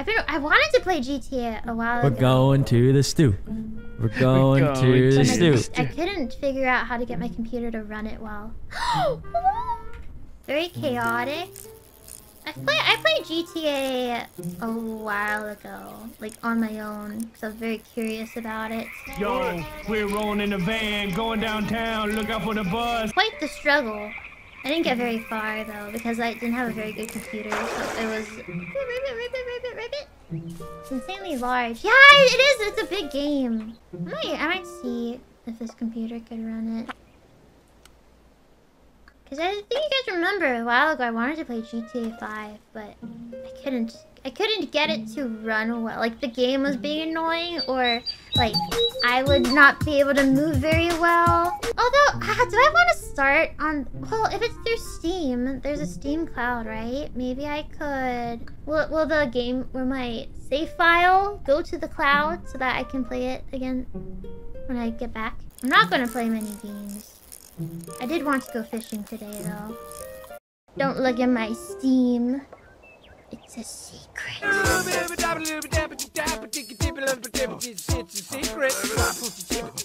I've I wanted to play GTA a while We're ago. going to the stew. We're going, going to to the stew. I, I couldn't figure out how to get my computer to run it well. Very chaotic. I play I played GTA a while ago, like on my own, because I was very curious about it. Yo, we're rolling in the van, going downtown. Look out for the bus. Quite the struggle. I didn't get very far though because I didn't have a very good computer, so it was it's insanely large. Yeah, it is. It's a big game. I might, I might see if this computer could run it. Cause I think you guys remember a while ago I wanted to play GTA 5, but I couldn't. I couldn't get it to run well. Like the game was being annoying, or like I would not be able to move very well. Although, do I want to start on? Well, if it's through Steam, there's a Steam cloud, right? Maybe I could. Will Will the game or my save file go to the cloud so that I can play it again when I get back? I'm not gonna play many games. I did want to go fishing today, though. Don't look at my Steam. It's a secret. It's a secret.